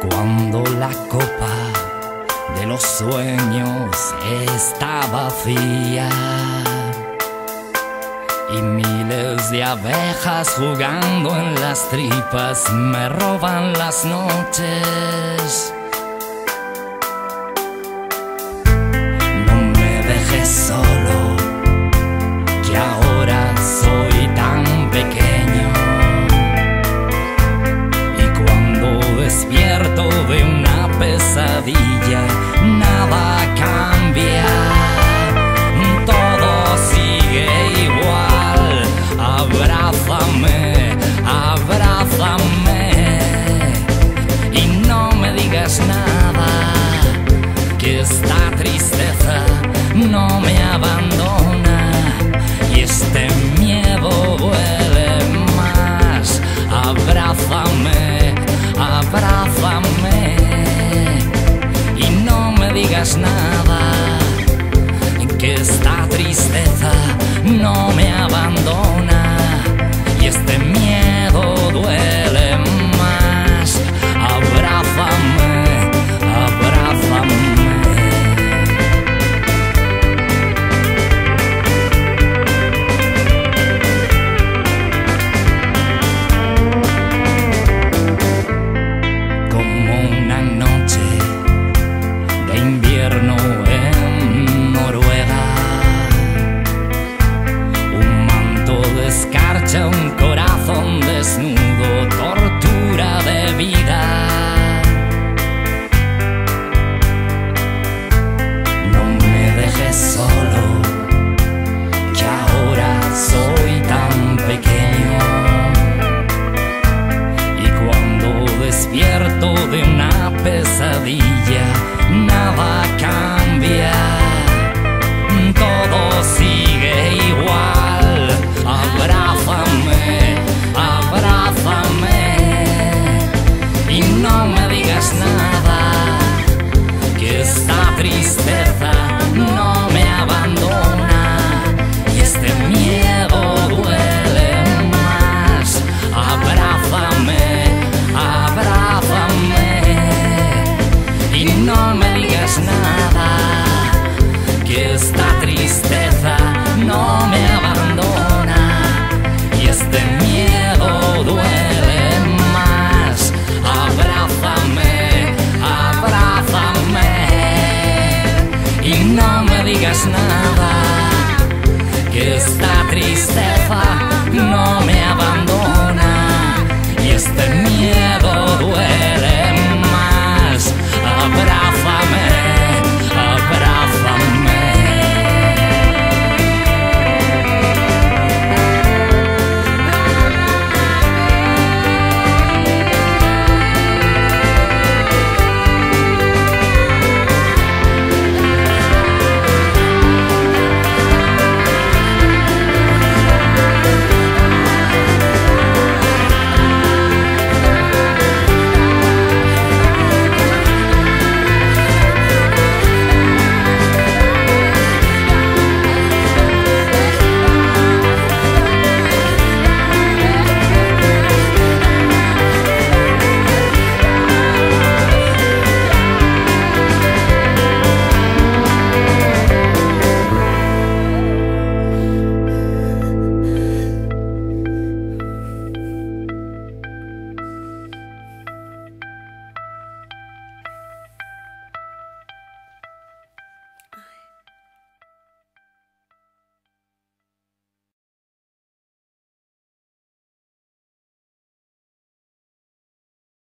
cuando la copa de los sueños está vacía y miles de abejas jugando en las tripas me roban las noches. Digas nada, que esta tristeza no me abandona. Y este miedo duele más. Abrázame, abrázame. Y no me digas nada, que esta tristeza no me abandona. don't nada, que esta tristeza no me abandona y este miedo duele más. Abrázame, abrázame y no me digas nada, que esta tristeza